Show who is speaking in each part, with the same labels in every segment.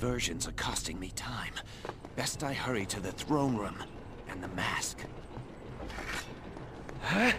Speaker 1: diversions are costing me time. Best I hurry to the throne room and the mask.
Speaker 2: Let's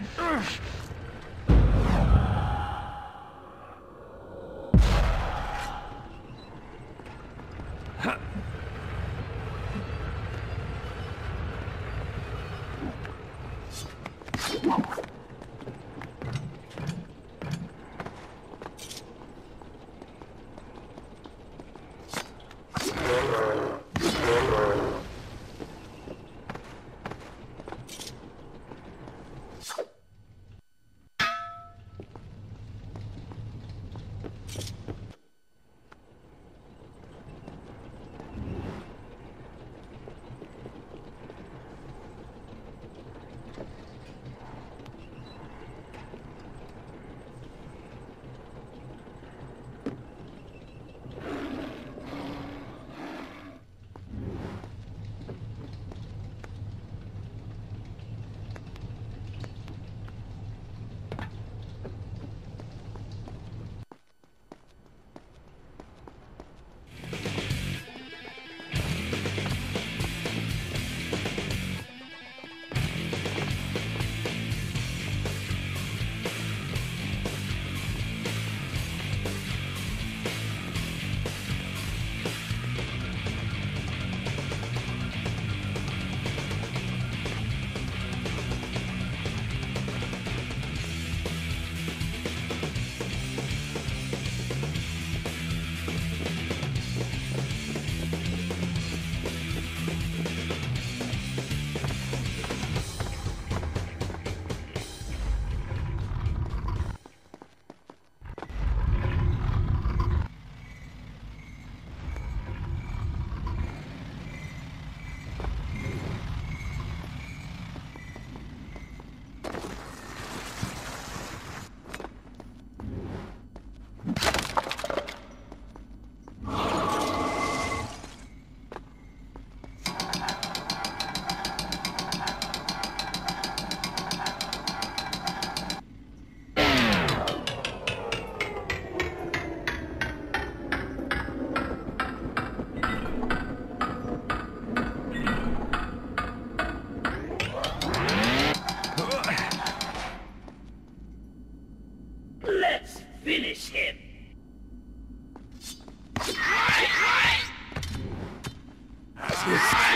Speaker 2: Retreat!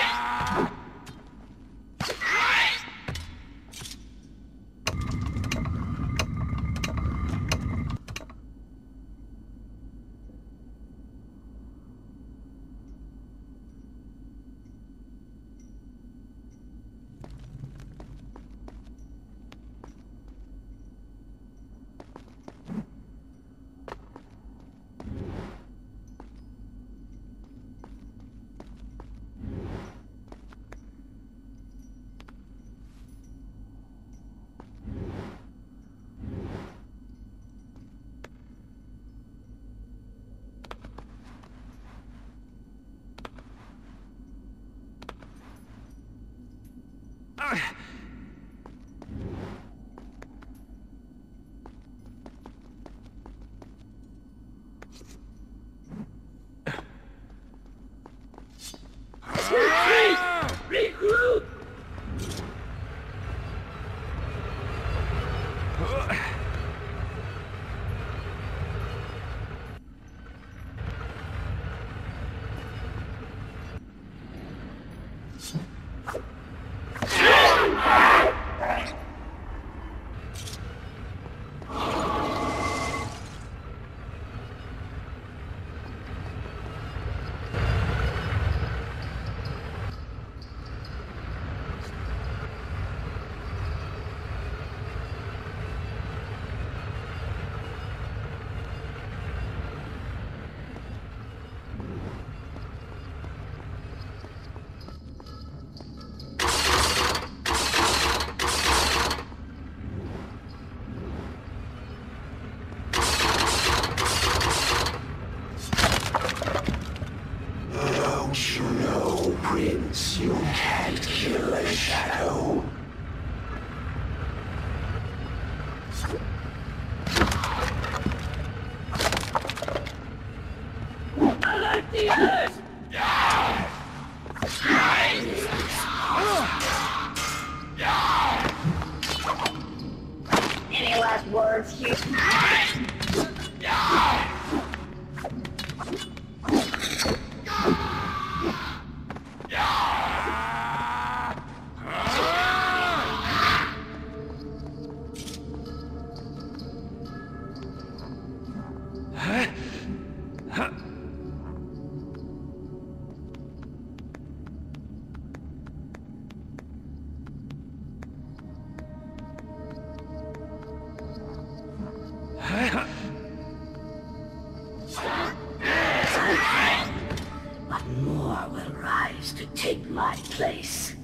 Speaker 3: to take my place.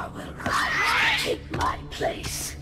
Speaker 2: I
Speaker 4: will
Speaker 2: not take my place.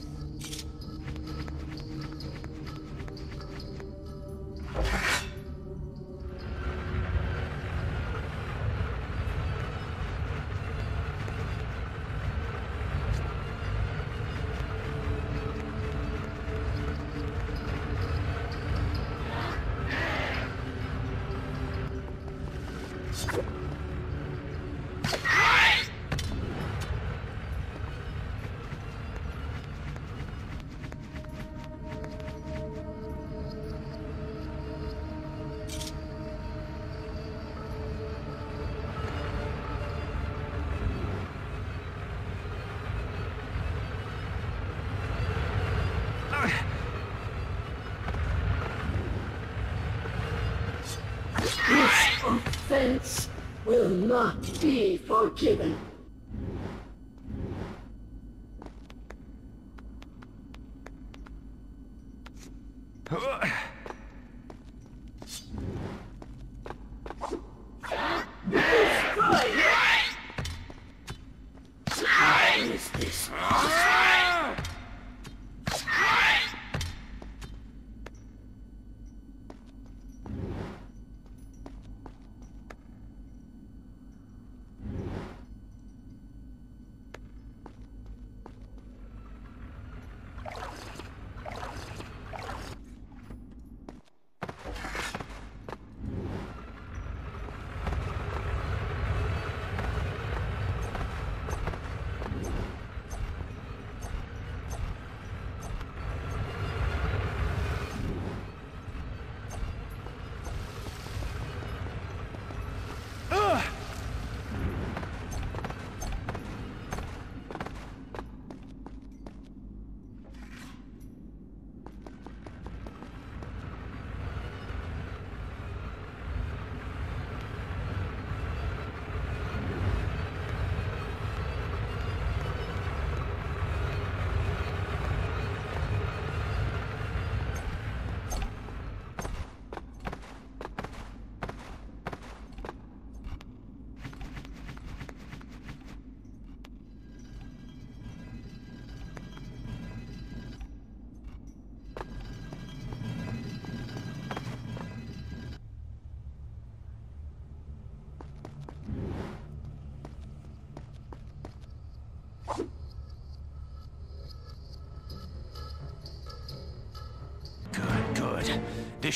Speaker 2: Will not be forgiven.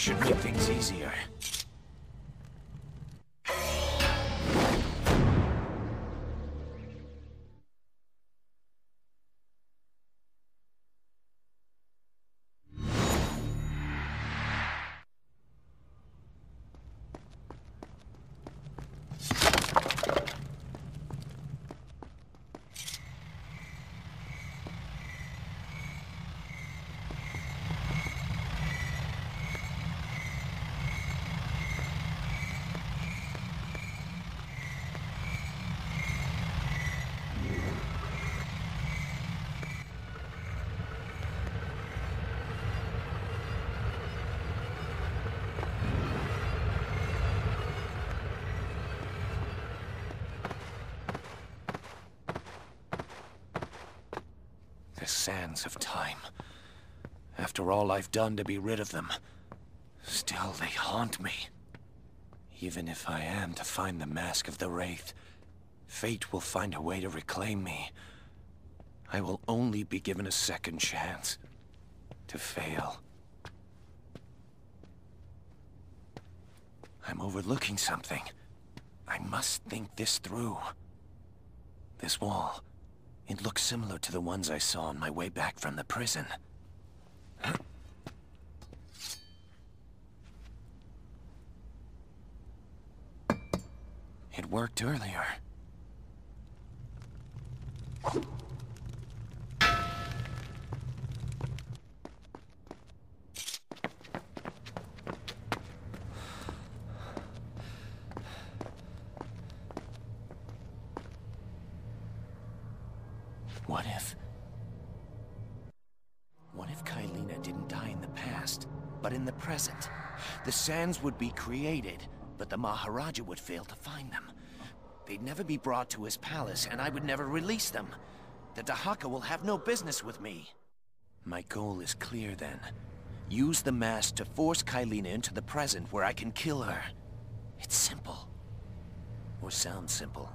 Speaker 1: Should make things easier. Sands of time. After all I've done to be rid of them, still they haunt me. Even if I am to find the Mask of the Wraith, fate will find a way to reclaim me. I will only be given a second chance to fail. I'm overlooking something. I must think this through. This wall. It looks similar to the ones I saw on my way back from the prison. It worked earlier. What if... What if Kaileena didn't die in the past, but in the present? The sands would be created, but the Maharaja would fail to find them. They'd never be brought to his palace, and I would never release them. The Dahaka will have no business with me. My goal is clear then. Use the mask to force Kaileena into the present where I can kill her. It's simple. Or sounds simple.